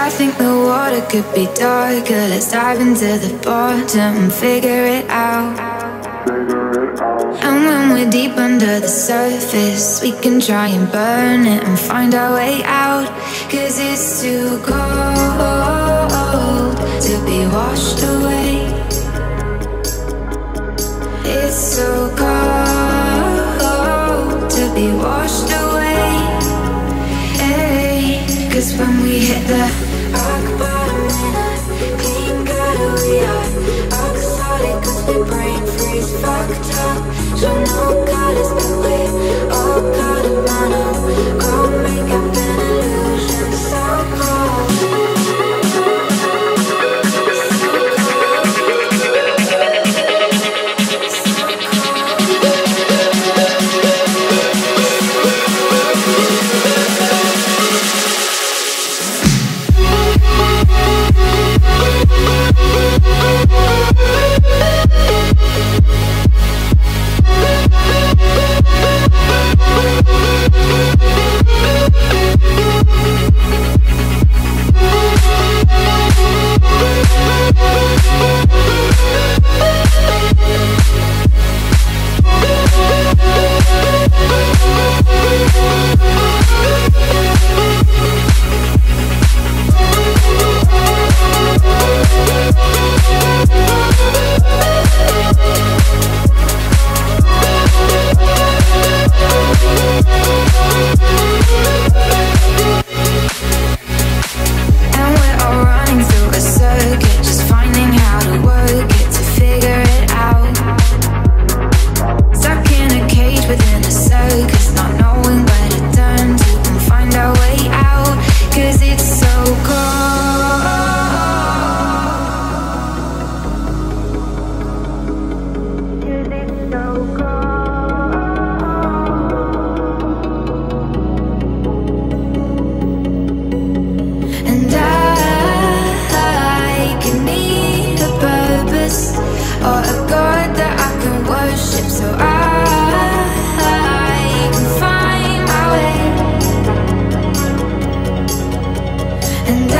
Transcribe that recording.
I think the water could be darker. Let's dive into the bottom and figure it out. And when we're deep under the surface, we can try and burn it and find our way out. Cause it's too cold to be washed away. It's so when we hit the rock bottom in a clean gutter, we are rock solid. Cause we brain freeze fucked up. Show no colors, but we're all caught in mono. And